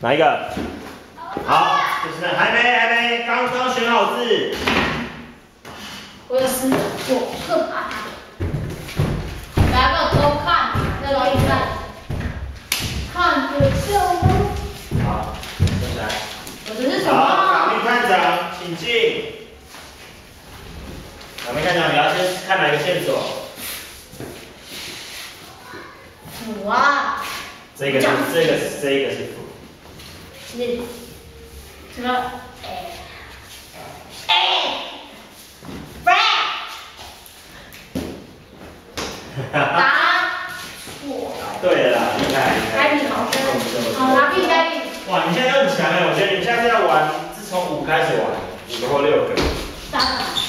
哪一个？好，就是还没还没，刚刚选好字。我有十九个啊！来个偷看，再来一看，看着就。好。我这是什好，么？卡密探长，请进。卡密探长，你要先看哪个线索？虎啊！这个是这个是这个是符。是什么？哎哎，Frank，答错。对了害好拿币该你。哇，你现在都很强哎！我觉得你现在要玩，自从五开始玩，五个或六个。当然，对啊。卡币我